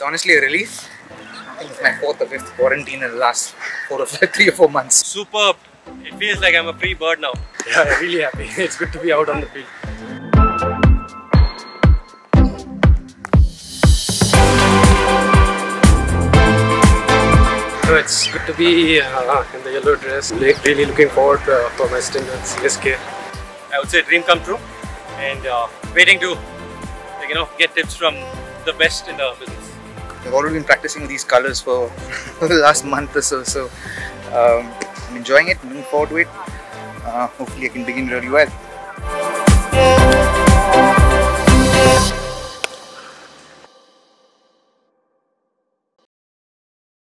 It's honestly a relief. I think it's my fourth or fifth quarantine in the last four or five, three or four months. Superb. It feels like I'm a free bird now. Yeah, I'm really happy. It's good to be out on the field. So it's good to be uh, in the yellow dress. Really looking forward uh, for my stint at CSK. I would say dream come true and uh, waiting to like, you know get tips from the best in the business. I've already been practicing these colors for, the last month or so, so um, I'm enjoying it, looking forward to it. Uh, hopefully, I can begin really well.